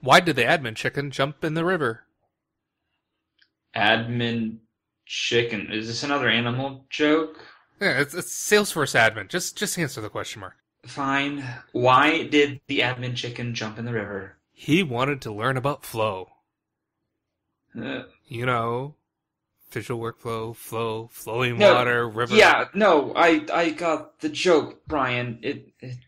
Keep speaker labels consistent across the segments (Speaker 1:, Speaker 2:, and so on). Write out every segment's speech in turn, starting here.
Speaker 1: Why did the admin chicken jump in the river?
Speaker 2: Admin chicken. Is this another animal joke?
Speaker 1: Yeah, it's, it's Salesforce admin. Just just answer the question mark.
Speaker 2: Fine. Why did the admin chicken jump in the river?
Speaker 1: He wanted to learn about flow.
Speaker 2: Uh,
Speaker 1: You know, visual workflow, flow, flowing
Speaker 2: No,
Speaker 1: water, river.
Speaker 2: yeah, no, I I got the joke, Brian. It, it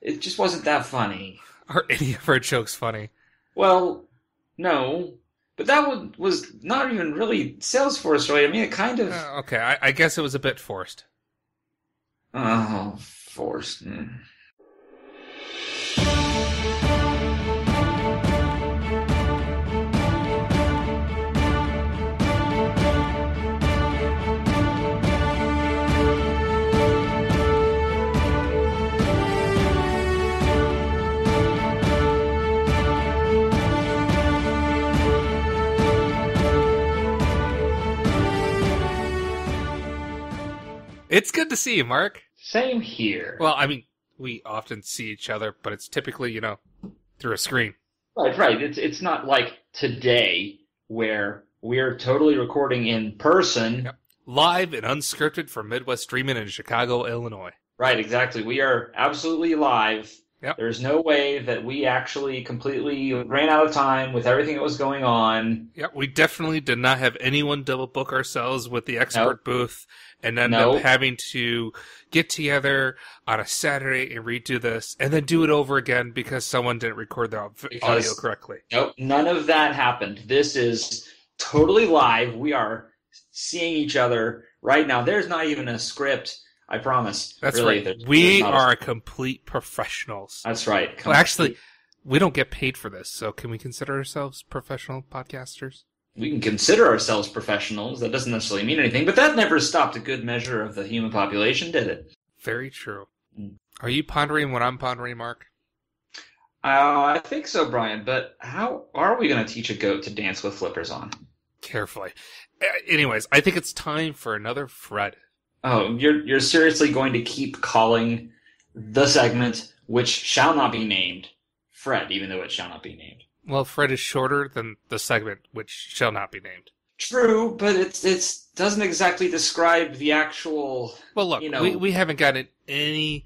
Speaker 2: it just wasn't that funny.
Speaker 1: Are any of our jokes funny?
Speaker 2: Well, no, but that one was not even really Salesforce, right? I mean, it kind of.
Speaker 1: Uh, okay, I, I guess it was a bit forced.
Speaker 2: Oh, forced. mm.
Speaker 1: It's good to see you, Mark.
Speaker 2: Same here.
Speaker 1: Well, I mean, we often see each other, but it's typically, you know, through a screen.
Speaker 2: Right, right. It's it's not like today where we're totally recording in person.
Speaker 1: Yep. Live and unscripted from Midwest Dreamin' in Chicago, Illinois.
Speaker 2: Right, exactly. We are absolutely live.
Speaker 1: Yep.
Speaker 2: There's no way that we actually completely ran out of time with everything that was going on.
Speaker 1: Yeah, we definitely did not have anyone double book ourselves with the expert
Speaker 2: Nope.
Speaker 1: booth and end up having to get together on a Saturday and redo this and then do it over again because someone didn't record the
Speaker 2: Because-
Speaker 1: audio correctly.
Speaker 2: Nope, none of that happened. This is totally live. We are seeing each other right now. There's not even a script. I promise.
Speaker 1: That's
Speaker 2: Really,
Speaker 1: right.
Speaker 2: there's-
Speaker 1: we
Speaker 2: there's a-
Speaker 1: are complete professionals.
Speaker 2: That's right.
Speaker 1: Well, actually, we don't get paid for this, so can we consider ourselves professional podcasters?
Speaker 2: We can consider ourselves professionals. That doesn't necessarily mean anything, but that never stopped a good measure of the human population, did it?
Speaker 1: Very true.
Speaker 2: Mm.
Speaker 1: Are you pondering what I'm pondering, Mark?
Speaker 2: Uh, I think so, Brian. But how are we going to teach a goat to dance with flippers on?
Speaker 1: Carefully. Anyways, I think it's time for another Fred.
Speaker 2: Oh, you're you're seriously going to keep calling the segment, which shall not be named, Fred, even though it shall not be named.
Speaker 1: Well, Fred is shorter than the segment, which shall not be named.
Speaker 2: True, but it's it's doesn't exactly describe the actual.
Speaker 1: Well, look,
Speaker 2: You know-
Speaker 1: we, we haven't gotten any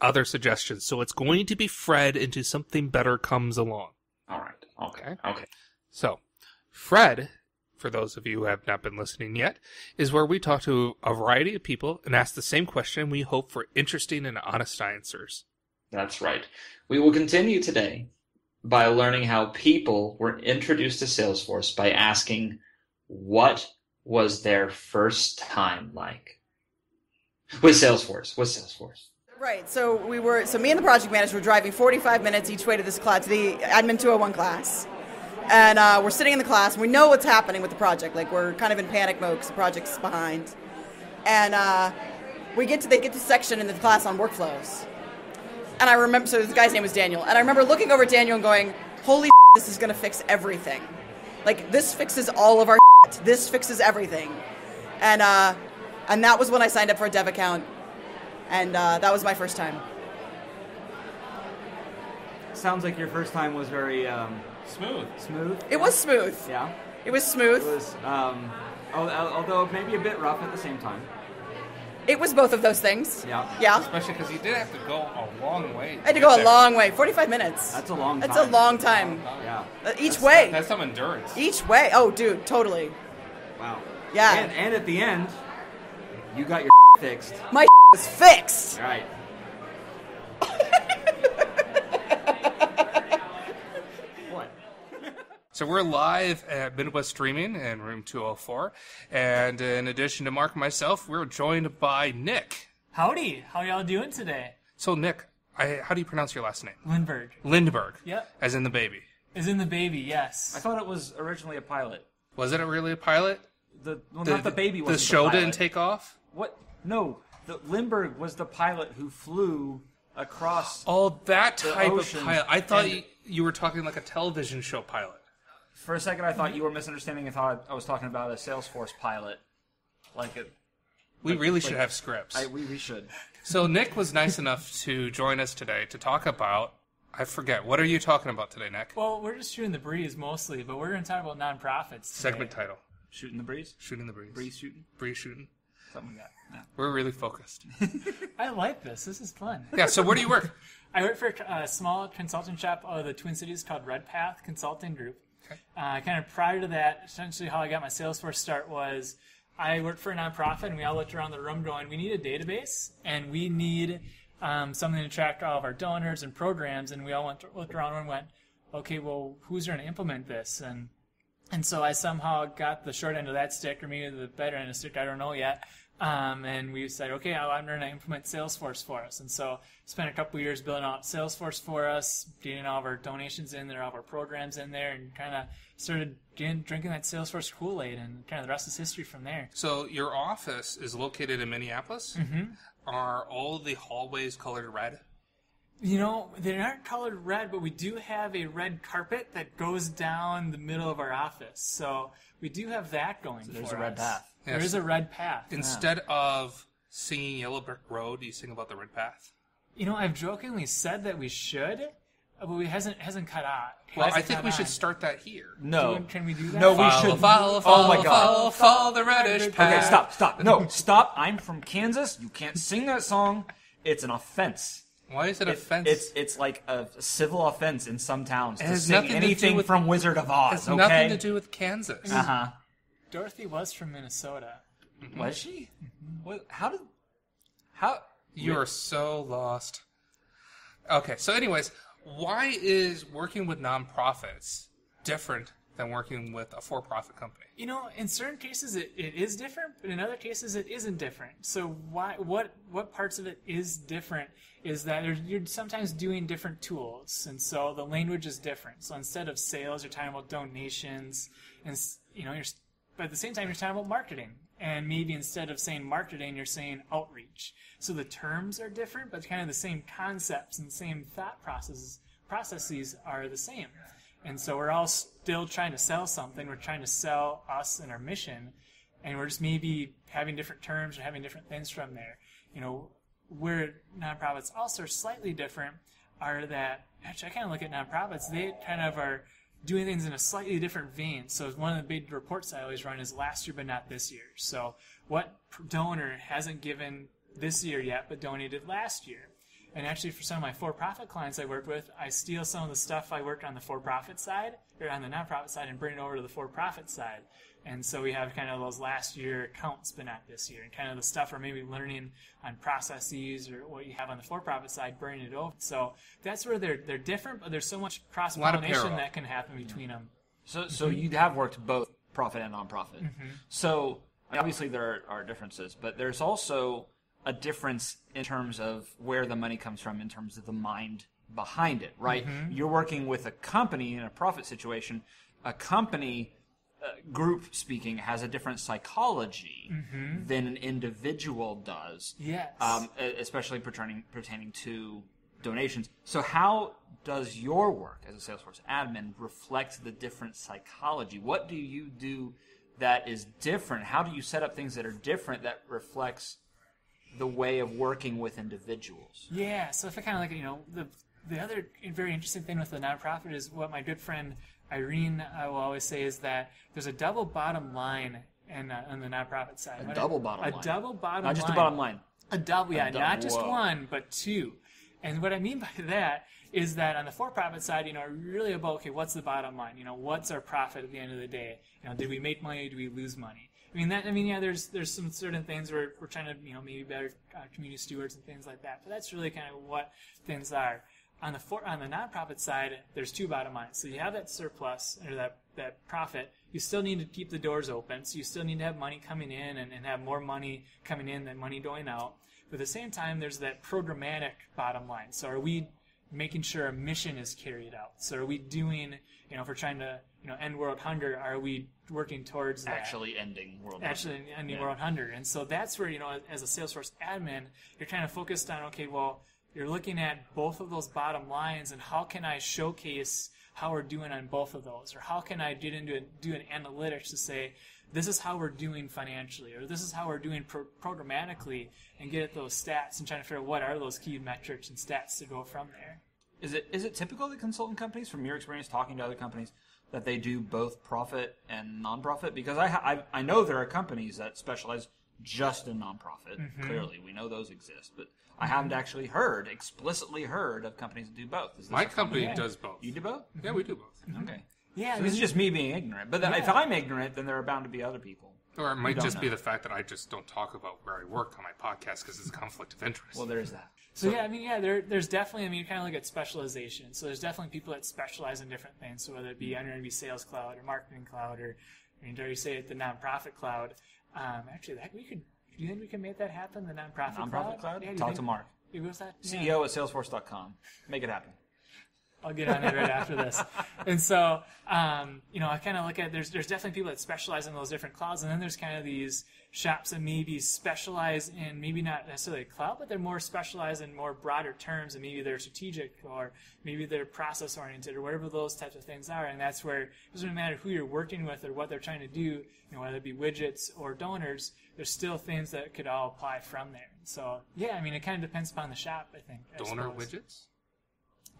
Speaker 1: other suggestions, so it's going to be Fred until something better comes along.
Speaker 2: All right. Okay. Okay.
Speaker 1: So, Fred, for those of you who have not been listening yet, is where we talk to a variety of people and ask the same question. We hope for interesting and honest answers.
Speaker 2: That's right. We will continue today by learning how people were introduced to Salesforce by asking what was their first time like with Salesforce. With Salesforce.
Speaker 3: Right. So we were. So me and the project manager were driving 45 minutes each way to this class, to the admin 201 class, and uh, we're sitting in the class. and We know what's happening with the project. Like we're kind of in panic mode because the project's behind, and uh, we get to they get to section in the class on workflows, and I remember. So the guy's name was Daniel, and I remember looking over at Daniel and going, "Holy, this is gonna fix everything. Like this fixes all of our. This fixes everything." And uh, and that was when I signed up for a dev account and uh, that was my first time.
Speaker 4: Sounds like your first time was very um,
Speaker 1: Smooth.
Speaker 4: smooth.
Speaker 3: It was smooth.
Speaker 4: Yeah.
Speaker 3: It was smooth.
Speaker 4: It
Speaker 3: smooth.
Speaker 4: was, um, al- al- although maybe a bit rough at the same time.
Speaker 3: It was both of those things.
Speaker 4: Yeah.
Speaker 3: Yeah.
Speaker 1: Especially because you did have to go a long way.
Speaker 3: I had to go a long way, 45 minutes.
Speaker 4: That's a long
Speaker 3: That's
Speaker 4: time.
Speaker 3: a long time.
Speaker 4: Yeah.
Speaker 3: Uh, each way.
Speaker 1: That's some endurance.
Speaker 3: Each way. Oh, dude, totally.
Speaker 4: Wow.
Speaker 3: Yeah.
Speaker 4: And, and at the end, you got your fixed.
Speaker 3: My was fixed.
Speaker 4: All right.
Speaker 1: So we're live at Midwest Dreamin' in room 204. And in addition to Mark and myself, we're joined by Nick.
Speaker 5: Howdy, how y'all doing today?
Speaker 1: So, Nick, I, how do you pronounce your last name?
Speaker 5: Lindbergh.
Speaker 1: Lindberg.
Speaker 5: Yep.
Speaker 1: As in the baby.
Speaker 5: As in the baby, yes.
Speaker 4: I thought it was originally a pilot.
Speaker 1: Was it really a pilot?
Speaker 4: The well, not the baby
Speaker 1: The
Speaker 4: was
Speaker 1: show
Speaker 4: pilot.
Speaker 1: didn't take off?
Speaker 4: What? No. The Lindbergh was the pilot who flew across.
Speaker 1: Oh, that
Speaker 4: The
Speaker 1: type of
Speaker 4: ocean.
Speaker 1: pilot. I thought
Speaker 4: And-
Speaker 1: you, you were talking like a television show pilot.
Speaker 4: For a second, I thought you were misunderstanding. I thought I was talking about a Salesforce pilot. Like it.
Speaker 1: We
Speaker 4: Like-
Speaker 1: really should
Speaker 4: like-
Speaker 1: have scripts.
Speaker 4: I, we, we should.
Speaker 1: So Nick was nice enough to join us today to talk about I forget. What are you talking about today, Nick?
Speaker 5: Well, we're just shooting the breeze mostly, but we're going to talk about nonprofits. Today.
Speaker 1: Segment title:
Speaker 4: Shooting the breeze.
Speaker 1: Shooting the breeze.
Speaker 4: Breeze shooting.
Speaker 1: Breeze shooting.
Speaker 4: Something like that. Yeah.
Speaker 1: We're really focused.
Speaker 5: I like this. This is fun.
Speaker 1: yeah. So where do you work?
Speaker 5: I work for a small consulting shop out of the Twin Cities called Redpath Consulting Group.
Speaker 1: Okay.
Speaker 5: Uh, kind of prior to that, essentially how I got my Salesforce start was I worked for a nonprofit, and we all looked around the room going, "We need a database, and we need um, something to track all of our donors and programs." And we all went looked around and went, "Okay, well, who's going to implement this?" And and so I somehow got the short end of that stick, or maybe the better end of the stick. I don't know yet. Um, and we said, okay, I'm going to implement Salesforce for us. And so spent a couple years building out Salesforce for us, getting all of our donations in there, all of our programs in there, and kind of started getting, drinking that Salesforce Kool-Aid, and kind of the rest is history from there.
Speaker 1: So your office is located in Minneapolis. Mm-hmm. Are all the hallways colored red?
Speaker 5: You know, they aren't colored red, but we do have a red carpet that goes down the middle of our office. So we do have that going
Speaker 4: there's
Speaker 5: for
Speaker 4: a red path.
Speaker 5: There
Speaker 1: Yes.
Speaker 5: is a red path.
Speaker 1: Instead of singing Yellow Brick Road, you sing about the red path.
Speaker 5: You know, I've jokingly said that we should, uh, but we hasn't hasn't cut out.
Speaker 1: Well, I think
Speaker 5: cut
Speaker 1: we should start that here.
Speaker 4: No.
Speaker 5: Do- Can we do that?
Speaker 4: No, we
Speaker 1: Follow,
Speaker 4: should.
Speaker 1: follow,
Speaker 4: oh
Speaker 1: follow,
Speaker 4: my god.
Speaker 1: follow, follow the reddish path.
Speaker 4: Okay, stop, stop. No, stop. I'm from Kansas. You can't sing that song. It's an offense.
Speaker 1: Why is it
Speaker 4: It-
Speaker 1: offense?
Speaker 4: It's it's like a civil offense in some towns to
Speaker 1: has
Speaker 4: sing
Speaker 1: nothing to do
Speaker 4: anything
Speaker 1: with-
Speaker 4: from Wizard of Oz.
Speaker 1: It's
Speaker 4: okay.
Speaker 1: nothing to do with Kansas.
Speaker 4: Uh huh.
Speaker 5: Dorothy was from Minnesota.
Speaker 4: Was she? What? How did? How?
Speaker 1: You are so lost. Okay, so anyways, why is working with nonprofits different than working with a for-profit company?
Speaker 5: You know, in certain cases it, it is different, but in other cases it isn't different. So why what what parts of it is different is that you're, sometimes doing different tools, and so the language is different. So instead of sales, you're talking about donations, and you know, you're but at the same time you're talking about marketing. And maybe instead of saying marketing, you're saying outreach. So the terms are different, but kind of the same concepts and same thought processes processes are the same. And so we're all still trying to sell something. We're trying to sell us and our mission, and we're just maybe having different terms or having different things from there. You know, where nonprofits also are slightly different are that actually I kind of look at nonprofits. They kind of are doing things in a slightly different vein. So one of the big reports I always run is last year but not this year. So what donor hasn't given this year yet but donated last year? And actually, for some of my for-profit clients I work with, I steal some of the stuff I worked on the for-profit side or on the nonprofit side and bring it over to the for-profit side. And so we have kind of those last year counts, but not this year, and kind of the stuff we're maybe learning on processes or what you have on the for-profit side, bringing it over. So that's where they're they're different, but there's so much cross-pollination that can happen between them.
Speaker 4: So so you have worked both profit and nonprofit.
Speaker 5: Mm-hmm.
Speaker 4: So obviously there are, are differences, but there's also a difference in terms of where the money comes from, in terms of the mind behind it, right?
Speaker 5: Mm-hmm.
Speaker 4: You're working with a company in a profit situation. A company uh, group speaking has a different psychology than an individual does.
Speaker 5: Mm-hmm. Yes.
Speaker 4: Um, especially pertaining pertaining to donations. So how does your work as a Salesforce admin reflect the different psychology? What do you do that is different? How do you set up things that are different that reflects the way of working with individuals?
Speaker 5: Yeah, so if I kind of like you know, the the other very interesting thing with the nonprofit is what my good friend Irene I will always say is that there's a double bottom line in, uh, on the nonprofit side.
Speaker 4: A
Speaker 5: What
Speaker 4: double bottom
Speaker 5: a
Speaker 4: line.
Speaker 5: double bottom
Speaker 4: Not just
Speaker 5: line.
Speaker 4: a bottom line.
Speaker 5: A double, yeah,
Speaker 4: dou-
Speaker 5: not just
Speaker 4: whoa.
Speaker 5: one, but two. And what I mean by that is that on the for-profit side, you know, really about okay, what's the bottom line? You know, what's our profit at the end of the day? You know, did we make money? Did we lose money? I mean, that. I mean, yeah, there's there's some certain things where we're trying to, you know, maybe better uh, community stewards and things like that. But that's really kind of what things are. On the for, on the nonprofit side, there's two bottom lines. So you have that surplus or that that profit. You still need to keep the doors open. So you still need to have money coming in and, and have more money coming in than money going out. But at the same time, there's that programmatic bottom line. So are we making sure our mission is carried out? So are we doing, you know, if we're trying to, you know, end world hunger, are we working towards that?
Speaker 4: Actually ending world.
Speaker 5: actually ending world hunger. And so that's where, you know, as a Salesforce admin, you're kind of focused on, okay, well, you're looking at both of those bottom lines and how can I showcase how we're doing on both of those? Or how can I get into it, do an analytics to say, this is how we're doing financially, or this is how we're doing pro- programmatically, and get at those stats and trying to figure out what are those key metrics and stats to go from there.
Speaker 4: Is it is it typical that consultant companies, from your experience talking to other companies, that they do both profit and nonprofit? Because I I, I know there are companies that specialize just in nonprofit.
Speaker 5: Mm-hmm.
Speaker 4: Clearly, we know those exist, but I haven't actually heard explicitly heard of companies that do both. Is this
Speaker 1: My
Speaker 4: a
Speaker 1: company
Speaker 5: Yeah.
Speaker 1: does both.
Speaker 4: You do both?
Speaker 1: Yeah, we do both.
Speaker 4: Okay.
Speaker 5: Yeah, I
Speaker 4: So this is just me being ignorant. But th- if I'm ignorant, then there are bound to be other people.
Speaker 1: Or it might
Speaker 4: don't
Speaker 1: just be the fact that I just don't talk about where I work on my podcast because it's a conflict of interest.
Speaker 4: Well, there's that.
Speaker 5: So yeah, I mean, yeah, there, there's definitely. I mean, you kind of look at specialization. So there's definitely people that specialize in different things. So whether it be under it be sales cloud or marketing cloud or, I mean, dare you say it, the nonprofit cloud. Um, actually, that we could. Do you think we can make that happen? The nonprofit,
Speaker 4: Nonprofit cloud?
Speaker 5: Yeah,
Speaker 4: Talk
Speaker 5: think-
Speaker 4: to Mark.
Speaker 5: Yeah, what's that? Yeah.
Speaker 4: CEO at Salesforce.com. Make it happen.
Speaker 5: I'll get on it right after this. And so, um, you know, I kind of look at there's there's definitely people that specialize in those different clouds, and then there's kind of these shops that maybe specialize in maybe not necessarily a cloud, but they're more specialized in more broader terms, and maybe they're strategic or maybe they're process oriented or whatever those types of things are. And that's where it doesn't matter who you're working with or what they're trying to do, you know, whether it be widgets or donors, there's still things that could all apply from there. So yeah, I mean, it kind of depends upon the shop, I think. I
Speaker 1: Donor
Speaker 5: suppose.
Speaker 1: widgets?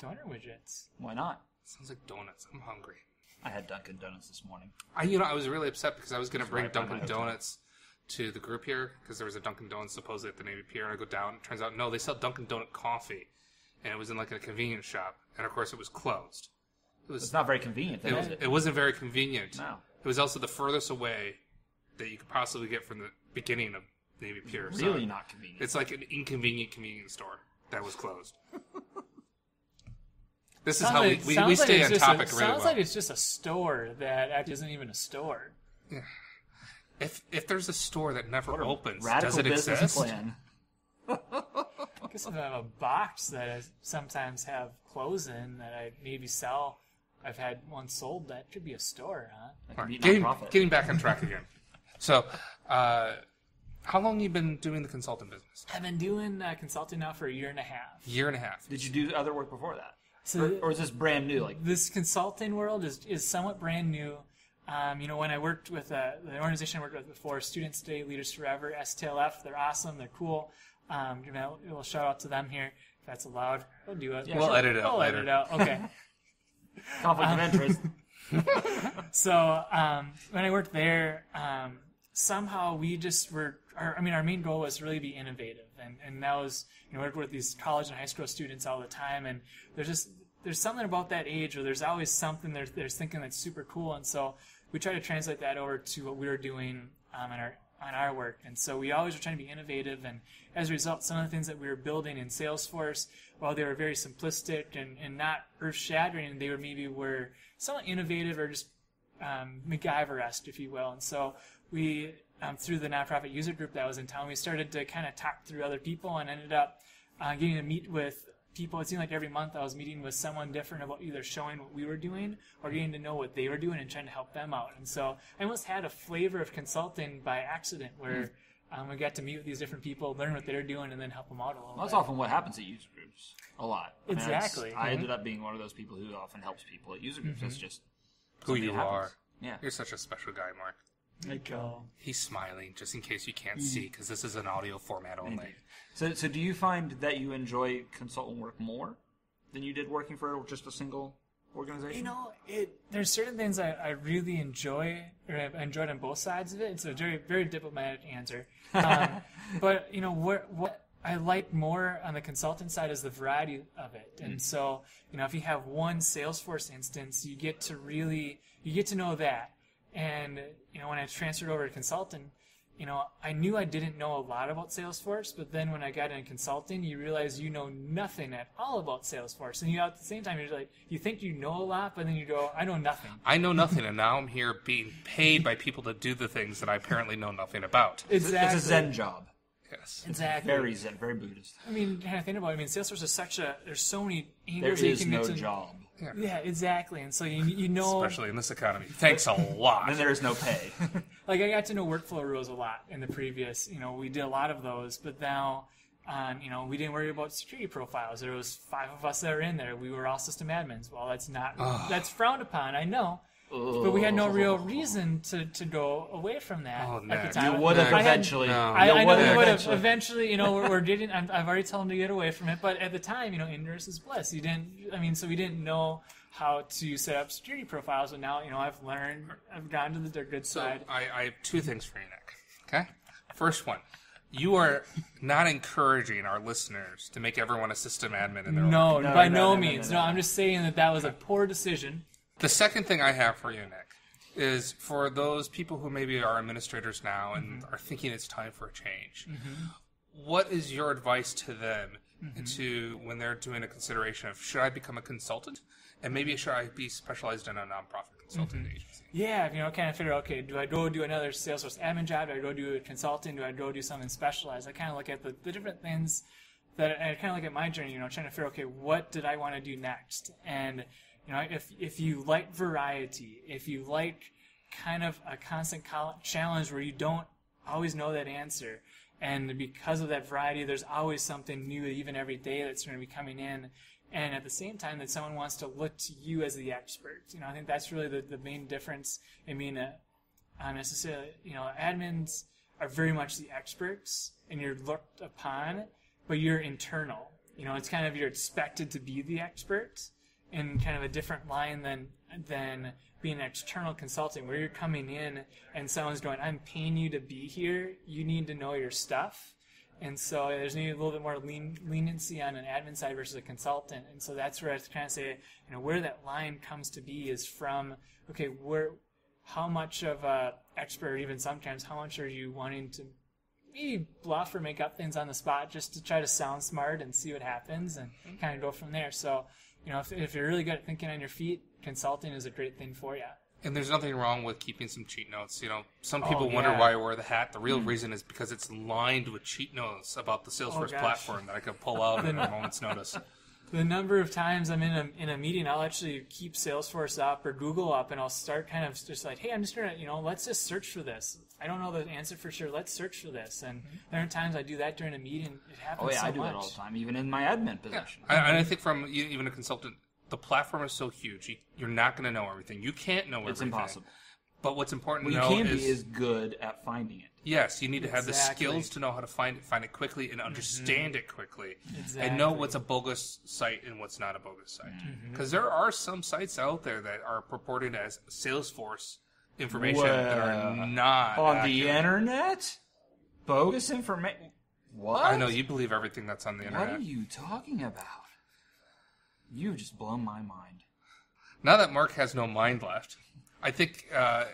Speaker 5: Donor widgets.
Speaker 4: Why not?
Speaker 1: Sounds like donuts. I'm hungry.
Speaker 4: I had Dunkin' Donuts this morning.
Speaker 1: I, you know, I was really upset because I was going to bring
Speaker 4: right by my
Speaker 1: Dunkin'
Speaker 4: hotel.
Speaker 1: Donuts to the group here because there was a Dunkin' Donuts supposedly at the Navy Pier, and I go down. It Turns out, no, they sell Dunkin' Donut coffee, and it was in like a convenience shop, and of course, it was closed. It was.
Speaker 4: It's not very convenient,
Speaker 1: it,
Speaker 4: then,
Speaker 1: was
Speaker 4: is it?
Speaker 1: it wasn't very convenient.
Speaker 4: No.
Speaker 1: It was also the furthest away that you could possibly get from the beginning of Navy Pier. so
Speaker 4: Really not convenient.
Speaker 1: It's like an inconvenient convenience store that was closed. This is
Speaker 5: Sounds
Speaker 1: how
Speaker 5: like-
Speaker 1: we, we,
Speaker 5: sounds
Speaker 1: we
Speaker 5: like
Speaker 1: stay
Speaker 5: it's
Speaker 1: on
Speaker 5: just a-
Speaker 1: topic really
Speaker 5: Sounds
Speaker 1: well.
Speaker 5: like it's just a store that actually isn't even a store.
Speaker 1: if if there's a store that never opens,
Speaker 4: Radical
Speaker 1: does it
Speaker 4: business
Speaker 1: exist?
Speaker 4: plan.
Speaker 5: I guess if I have a box that I sometimes have clothes in that I maybe sell, I've had one sold. That could be a store, huh?
Speaker 4: That
Speaker 1: All
Speaker 4: could be
Speaker 1: right, getting, getting back on track again. So, uh, how long you been doing the consultant business?
Speaker 5: I've been doing uh, consulting now for a year and a half.
Speaker 1: Year and a half.
Speaker 4: Did you do other work before that?
Speaker 5: So
Speaker 4: Or, or is this brand new? Like
Speaker 5: this consulting world is, is somewhat brand new. Um, you know, when I worked with uh, the organization I worked with before, Students Today, Leaders Forever, STLF, they're awesome, they're cool. Um, you know, we'll shout out to them here if that's allowed. We'll do it.
Speaker 4: Yeah,
Speaker 1: We'll
Speaker 4: sure.
Speaker 1: edit it out
Speaker 5: We'll
Speaker 1: later.
Speaker 5: edit it out. Okay.
Speaker 4: conflict of interest.
Speaker 5: So um, when I worked there, um, somehow we just were. Our, I mean, our main goal was really be innovative, and and that was you know I with these college and high school students all the time, and there's just there's something about that age where there's always something they're, they're thinking that's super cool, and so we try to translate that over to what we were doing um, in our on our work, and so we always were trying to be innovative, and as a result, some of the things that we were building in Salesforce, while they were very simplistic and, and not earth shattering, they were maybe were somewhat innovative or just um, MacGyver-esque, if you will. And so we, um, through the nonprofit user group that was in town, we started to kind of talk through other people and ended up uh, getting to meet with people. It seemed like every month I was meeting with someone different about either showing what we were doing or getting to know what they were doing and trying to help them out. And so I almost had a flavor of consulting by accident where um, we got to meet with these different people, learn what they're doing, and then help them out a little
Speaker 4: That's
Speaker 5: bit.
Speaker 4: often what happens at user groups. A lot. I mean, that's-
Speaker 5: Exactly.
Speaker 4: I
Speaker 5: Mhm.
Speaker 4: ended up being one of those people who often helps people at user groups. That's just
Speaker 1: Who you
Speaker 4: happens.
Speaker 1: are.
Speaker 4: Yeah.
Speaker 1: You're such a special guy, Mark.
Speaker 5: There you go.
Speaker 1: He's smiling, just in case you can't see, because this is an audio format only.
Speaker 4: So, so do you find that you enjoy consultant work more than you did working for just a single organization?
Speaker 5: You know, it. There's certain things I, I really enjoy, or I've enjoyed on both sides of it. It's a very very diplomatic answer, um, but you know what what I like more on the consultant side is the variety of it. And so you know, if you have one Salesforce instance, you get to really you get to know that. And you know, when I transferred over to consultant, you know, I knew I didn't know a lot about Salesforce, but then when I got into consulting, you realize you know nothing at all about Salesforce, and you at the same time you're like, you think you know a lot, but then you go, I know nothing.
Speaker 1: I know nothing, and now I'm here being paid by people to do the things that I apparently know nothing about.
Speaker 5: Exactly.
Speaker 4: It's a Zen job.
Speaker 1: Yes.
Speaker 5: Exactly.
Speaker 4: Very Zen, very Buddhist.
Speaker 5: I mean, kind of think about it. I mean, Salesforce is such a. There's so many
Speaker 4: There
Speaker 5: angles that you can
Speaker 4: no
Speaker 5: get to.
Speaker 4: job.
Speaker 5: Yeah, exactly. And so you you know,
Speaker 1: Especially in this economy. Thanks a lot.
Speaker 4: And there is no pay.
Speaker 5: like I got to know workflow rules a lot in the previous. You know, we did a lot of those, but now. Um, you know, we didn't worry about security profiles. There was five of us that were in there. We were all system admins. Well, that's not that's frowned upon. I know. But we had no oh. real reason to, to go away from that
Speaker 1: Oh,
Speaker 5: at the time.
Speaker 4: You would have
Speaker 5: I had-
Speaker 4: eventually.
Speaker 1: No.
Speaker 5: I,
Speaker 4: You
Speaker 5: I know we would have
Speaker 4: eventually.
Speaker 5: eventually. You know, we're, we're dating. I'm, I've already told him to get away from it, but at the time, you know, ignorance is bliss. You didn't. I mean, so we didn't know how to set up security profiles, but now, you know, I've learned. I've gotten to the good
Speaker 1: So
Speaker 5: side.
Speaker 1: I, I have two things for you, Nick. Okay. First one, you are not encouraging our listeners to make everyone a system admin in their own.
Speaker 5: No,
Speaker 4: No,
Speaker 5: by
Speaker 4: no,
Speaker 5: no,
Speaker 4: no, no,
Speaker 5: means.
Speaker 4: no,
Speaker 5: No,
Speaker 4: no.
Speaker 5: I'm just saying that that was a poor decision.
Speaker 1: The second thing I have for you, Nick, is for those people who maybe are administrators now and
Speaker 5: Mm-hmm.
Speaker 1: are thinking it's time for a change. What is your advice to them
Speaker 5: Mm-hmm.
Speaker 1: to when they're doing a consideration of should I become a consultant and maybe should I be specialized in a nonprofit consulting
Speaker 5: Mm-hmm.
Speaker 1: agency?
Speaker 5: Yeah, you know, kind of figure, okay, do I go do another Salesforce admin job? Do I go do a consulting? Do I go do something specialized? I kind of look at the, the different things that I kind of look at my journey, you know, trying to figure, okay, what did I want to do next? And, you know, if, if you like variety, if you like kind of a constant challenge where you don't always know that answer, and because of that variety, there's always something new, even every day, that's going to be coming in. And at the same time, that someone wants to look to you as the expert. You know, I think that's really the, the main difference in being a, uh, necessarily, you know, admins are very much the experts, and you're looked upon, but you're internal. You know, it's kind of you're expected to be the expert in kind of a different line than than being an external consulting, where you're coming in and someone's going, "I'm paying you to be here. You need to know your stuff." And so there's maybe a little bit more lean, leniency on an admin side versus a consultant. And so that's where I kind of say, you know, where that line comes to be is from, okay, where, how much of a expert, even sometimes, how much are you wanting to maybe bluff or make up things on the spot just to try to sound smart and see what happens and mm-hmm. kind of go from there. So, you know, if, if you're really good at thinking on your feet, consulting is a great thing for you.
Speaker 1: And there's nothing wrong with keeping some cheat notes. You know, some oh, people
Speaker 5: Oh,
Speaker 1: wonder why I wear the hat. The real hmm. reason is because it's lined with cheat notes about the Salesforce oh,
Speaker 5: gosh.
Speaker 1: platform that I could pull out at a moment's notice.
Speaker 5: The number of times I'm in a in a meeting, I'll actually keep Salesforce up or Google up, and I'll start kind of just like, hey, I'm just gonna, you know, let's just search for this. I don't know the answer for sure. Let's search for this. And mm-hmm. there are times I do that during a meeting. It happens
Speaker 4: Oh yeah,
Speaker 5: so
Speaker 4: I do
Speaker 5: much.
Speaker 4: that all the time, even in my admin
Speaker 1: Yeah.
Speaker 4: position.
Speaker 1: I, and I think from even a consultant, the platform is so huge. You, you're not going to know everything. You can't know everything.
Speaker 4: It's impossible.
Speaker 1: But what's important
Speaker 4: Well,
Speaker 1: to
Speaker 4: you
Speaker 1: know is
Speaker 4: be as good at finding it.
Speaker 1: yes, you need to have the skills to know how to find it, find it quickly, and understand it quickly, and know what's a bogus site and what's not a bogus site.
Speaker 4: Mm-hmm.
Speaker 1: Because there are some sites out there that are purported as Salesforce information that are not
Speaker 4: On the internet, bogus information. What?
Speaker 1: I know you believe everything that's on the internet.
Speaker 4: What are you talking about? You've just blown my mind.
Speaker 1: Now that Mark has no mind left, I think uh,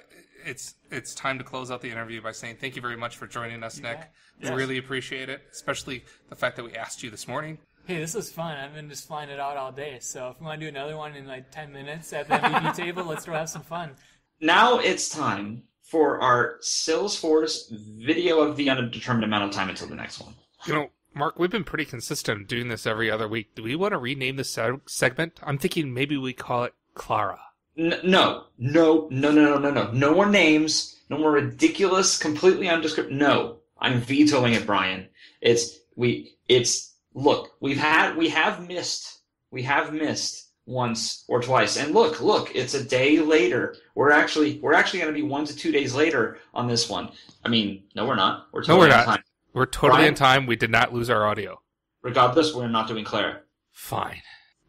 Speaker 1: it's it's time to close out the interview by saying thank you very much for joining us, Nick.
Speaker 5: bet.
Speaker 1: We really appreciate it, especially the fact that we asked you this morning.
Speaker 5: Hey, this is fun. I've been just flying it out all day. So if we want to do another one in like 10 minutes at the MVP table, let's go have some fun.
Speaker 2: Now it's time for our Salesforce video of the undetermined amount of time until the next one.
Speaker 1: You know, Mark, we've been pretty consistent doing this every other week. Do we want to rename this se- segment? I'm thinking maybe we call it Clara.
Speaker 2: N- no, no, no, no, no, no, no. No more names. No more ridiculous, completely undescript. No, I'm vetoing it, Brian. It's we. It's look. We've had. We have missed. We have missed once or twice. And look, look. It's a day later. We're actually. We're actually going to be one to two days later on this one. I mean, no, we're not. We're
Speaker 1: No, we're
Speaker 2: totally
Speaker 1: not.
Speaker 2: time.
Speaker 1: We're totally
Speaker 2: Brian?
Speaker 1: in time. We did not lose our audio.
Speaker 2: Regardless, we're not doing Clara.
Speaker 1: Fine.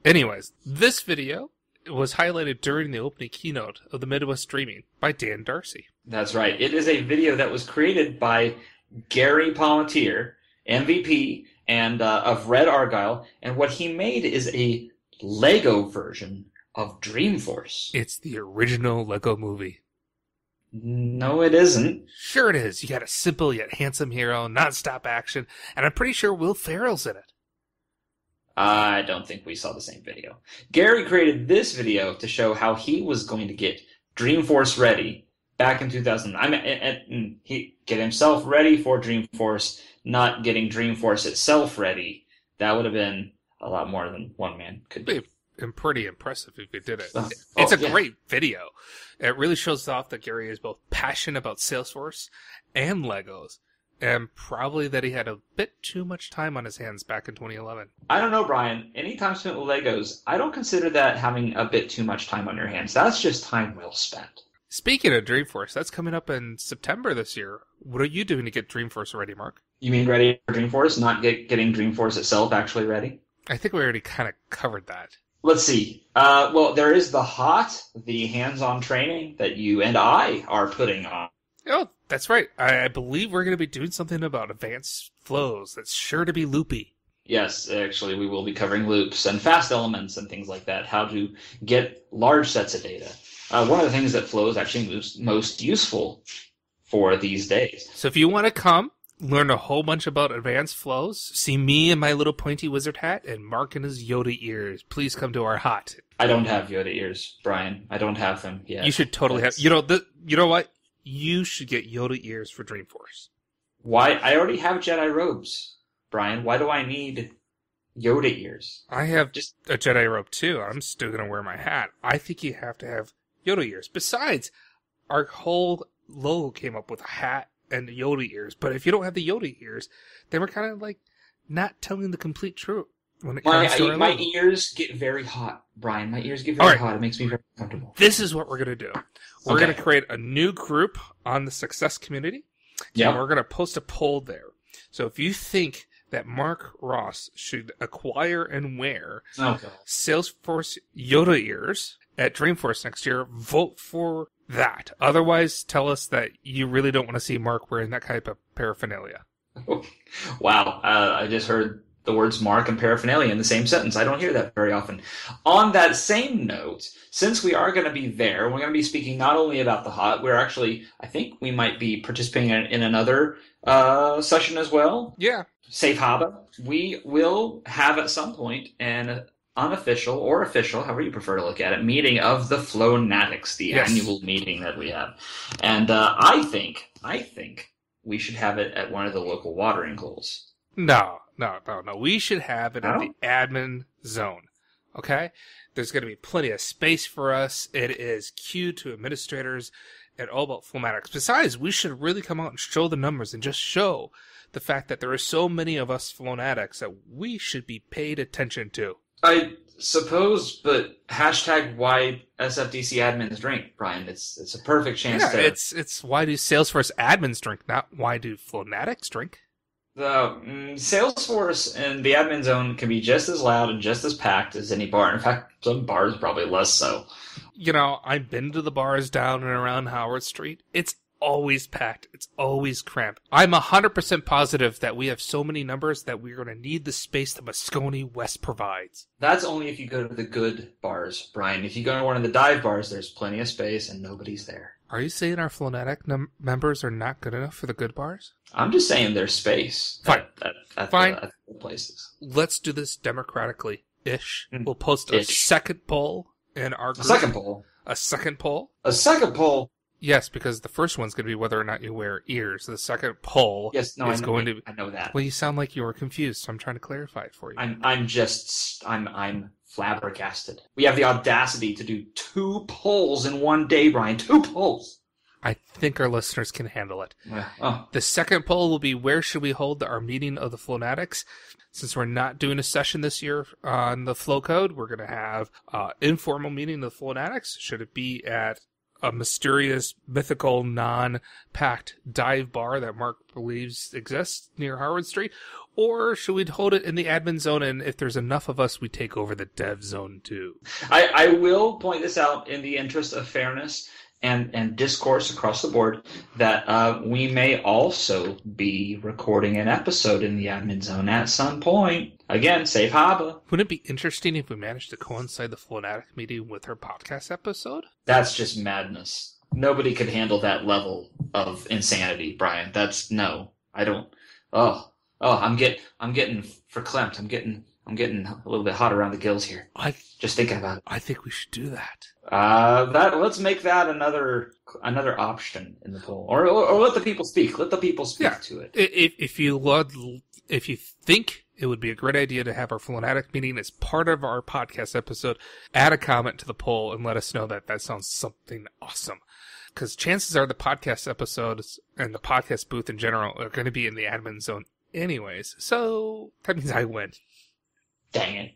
Speaker 1: Anyways, this video was highlighted during the opening keynote of the Midwest Dreamin' by Dan Darcy.
Speaker 2: That's right. It is a video that was created by Gary Palmentier, MVP, and uh, of Red Argyle, and what he made is a Lego version of Dreamforce.
Speaker 1: It's the original Lego movie.
Speaker 2: No, it isn't.
Speaker 1: Sure it is. You got a simple yet handsome hero, non-stop action, and I'm pretty sure Will Ferrell's in it.
Speaker 2: I don't think we saw the same video. Gary created this video to show how he was going to get Dreamforce ready back in 2000. I mean, he get himself ready for Dreamforce, not getting Dreamforce itself ready. That would have been a lot more than one man could do.
Speaker 1: Be and pretty impressive if you did it.
Speaker 2: Oh,
Speaker 1: It's a
Speaker 2: yeah.
Speaker 1: great video. It really shows off that Gary is both passionate about Salesforce and Legos, and probably that he had a bit too much time on his hands back in 2011.
Speaker 2: I don't know, Brian. Anytime spent with Legos, I don't consider that having a bit too much time on your hands. That's just time well spent.
Speaker 1: Speaking of Dreamforce, that's coming up in September this year. What are you doing to get Dreamforce ready, Mark?
Speaker 2: You mean ready for Dreamforce, not get, getting Dreamforce itself actually ready?
Speaker 1: I think we already kind of covered that.
Speaker 2: Let's see. Uh, well, there is the hot, the hands-on training that you and I are putting on.
Speaker 1: Oh, that's right. I, I believe we're going to be doing something about advanced flows. That's sure to be loopy.
Speaker 2: Yes, actually, we will be covering loops and fast elements and things like that. How to get large sets of data. Uh, one of the things that Flow is actually most, most useful for these days.
Speaker 1: So if you want to come, learn a whole bunch about advanced flows, see me in my little pointy wizard hat, and Mark in his Yoda ears, please come to our hot.
Speaker 2: I don't have Yoda ears, Brian. I don't have them yet.
Speaker 1: You should totally have. You know the. You know what? You should get Yoda ears for Dreamforce.
Speaker 2: Why? I already have Jedi robes, Brian. Why do I need Yoda ears?
Speaker 1: I have
Speaker 2: Just
Speaker 1: a Jedi robe too. I'm still gonna wear my hat. I think you have to have Yoda ears. Besides, our whole logo came up with a hat and Yoda ears. But if you don't have the Yoda ears, then we're kind of like not telling the complete truth when it
Speaker 2: my
Speaker 1: comes to our
Speaker 2: my ears get very hot, Brian. My ears get very
Speaker 1: right.
Speaker 2: hot. It makes me very comfortable.
Speaker 1: This is what we're gonna do. We're
Speaker 2: Okay.
Speaker 1: gonna create a new group on the Success community. and
Speaker 2: Yeah.
Speaker 1: we're going to post a poll there. So if you think that Mark Ross should acquire and wear
Speaker 2: Okay.
Speaker 1: Salesforce Yoda ears at Dreamforce next year, vote for that. Otherwise, tell us that you really don't want to see Mark wearing that type of paraphernalia.
Speaker 2: Wow. Uh, I just heard the words mark and paraphernalia in the same sentence. I don't hear that very often. On that same note, since we are going to be there, we're going to be speaking not only about the hot, we're actually, I think we might be participating in, in another uh, session as well.
Speaker 1: Yeah.
Speaker 2: Safe Harbor. We will have at some point an unofficial or official, however you prefer to look at it, meeting of the Flonatics, the
Speaker 1: Yes.
Speaker 2: annual meeting that we have. And uh, I think, I think we should have it at one of the local watering holes.
Speaker 1: No, no, no, no. We should have it in the oh. admin zone. Okay? There's going to be plenty of space for us. It is queued to administrators and all about Flonatics. Besides, we should really come out and show the numbers and just show the fact that there are so many of us Flonatics that we should be paid attention to.
Speaker 2: I suppose, but hashtag why SFDC admins drink, Brian. It's it's a perfect chance
Speaker 1: Yeah,
Speaker 2: to.
Speaker 1: it's it's why do Salesforce admins drink, not why do Flonatics drink.
Speaker 2: The mm, Salesforce and the admin zone can be just as loud and just as packed as any bar. In fact, some bars probably less so.
Speaker 1: You know, I've been to the bars down and around Howard Street. It's always packed. It's always cramped. I'm 100% positive that we have so many numbers that we're going to need the space that Moscone West provides.
Speaker 2: That's only if you go to the good bars, Brian. If you go to one of the dive bars, there's plenty of space and nobody's there.
Speaker 1: Are you saying our Flonatic num- members are not good enough for the good bars?
Speaker 2: I'm just saying there's space.
Speaker 1: Fine.
Speaker 2: At, at, at
Speaker 1: Fine.
Speaker 2: The, the places.
Speaker 1: Let's do this democratically ish.
Speaker 2: Mm.
Speaker 1: We'll post a
Speaker 2: Ish.
Speaker 1: second poll in our group.
Speaker 2: A second poll.
Speaker 1: A second poll?
Speaker 2: A second poll.
Speaker 1: Yes, because the first one's going to be whether or not you wear ears. The second poll
Speaker 2: Yes, no, I
Speaker 1: is
Speaker 2: know,
Speaker 1: going to.
Speaker 2: Be, I know that.
Speaker 1: Well, you sound like you were confused, so I'm trying to clarify it for you.
Speaker 2: I'm I'm just I'm I'm flabbergasted. We have the audacity to do two polls in one day, Brian. Two polls.
Speaker 1: I think our listeners can handle it.
Speaker 2: Yeah. Oh,
Speaker 1: The second poll will be where should we hold our meeting of the Flonatics? Since we're not doing a session this year on the flow code, we're going to have uh, informal meeting of the Flonatics. Should it be at a mysterious, mythical, non-packed dive bar that Mark believes exists near Howard Street? Or should we hold it in the admin zone and if there's enough of us, we take over the dev zone too?
Speaker 2: I I will point this out in the interest of fairness and and discourse across the board that uh, we may also be recording an episode in the admin zone at some point. Again, safe harbor.
Speaker 1: Wouldn't it be interesting if we managed to coincide the Flonatic meeting with her podcast episode?
Speaker 2: That's just madness. Nobody could handle that level of insanity, Brian. That's no. I don't. Oh, oh, I'm get, I'm getting verklempt. I'm getting, I'm getting a little bit hot around the gills here.
Speaker 1: I
Speaker 2: Just thinking about it.
Speaker 1: I think we should do that.
Speaker 2: Uh, that let's make that another another option in the poll, or or, or let the people speak. Let the people speak
Speaker 1: Yeah.
Speaker 2: to it.
Speaker 1: If if you love, if you think it would be a great idea to have our Flonatic meeting as part of our podcast episode, add a comment to the poll and let us know that that sounds something awesome. because chances are the podcast episodes and the podcast booth in general are going to be in the admin zone anyways. So that means I win.
Speaker 2: Dang it.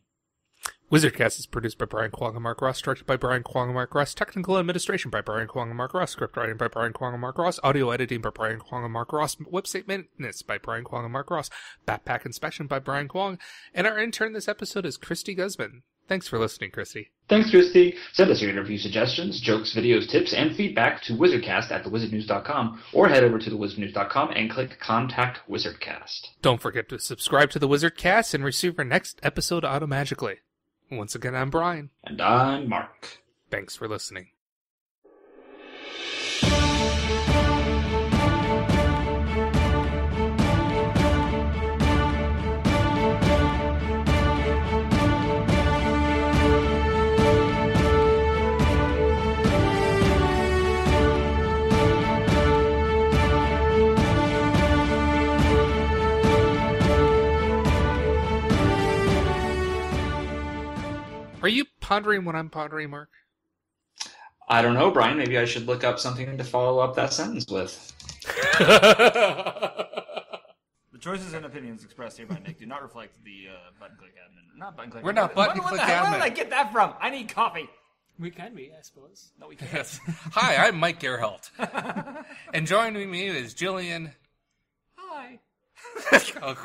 Speaker 1: Wizardcast is produced by Brian Kwong and Mark Ross, directed by Brian Kwong and Mark Ross, technical administration by Brian Kwong and Mark Ross, script writing by Brian Kwong and Mark Ross, audio editing by Brian Kwong and Mark Ross, website maintenance by Brian Kwong and Mark Ross, backpack inspection by Brian Kwong, and our intern this episode is Christy Guzman. Thanks for listening, Christy.
Speaker 2: Thanks, Christy. Send us your interview suggestions, jokes, videos, tips, and feedback to wizardcast at thewizardnews.com or head over to thewizardnews.com and click Contact Wizardcast.
Speaker 1: Don't forget to subscribe to the Wizardcast and receive our next episode automagically. Once again, I'm Brian.
Speaker 2: And I'm Mark.
Speaker 1: Thanks for listening. Pondering what I'm pondering, Mark?
Speaker 2: I don't know, Brian. Maybe I should look up something to follow up that sentence with.
Speaker 4: The choices and opinions expressed here by Nick do not reflect the uh, button click admin. Not button click.
Speaker 1: We're not button click
Speaker 4: the hell- Where did. I get that from? I need coffee.
Speaker 5: We can be, I suppose.
Speaker 4: No, we can't.
Speaker 1: Yes. Hi, I'm Mike Gerholdt. and joining me is Jillian.
Speaker 4: Hi.
Speaker 1: Oh.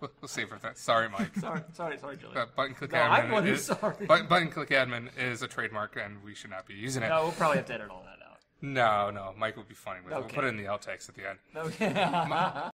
Speaker 1: We'll we'll save for that. Sorry, Mike.
Speaker 4: Sorry, sorry, sorry, Julie.
Speaker 1: Uh, button click
Speaker 4: No,
Speaker 1: admin.
Speaker 4: I'm one who's sorry.
Speaker 1: Button, button click admin is a trademark, and we should not be using it.
Speaker 4: No, we'll probably have to edit all that out.
Speaker 1: No, no, Mike would be funny with it. We'll
Speaker 4: Okay.
Speaker 1: put it in the outtakes at the end.
Speaker 4: Okay.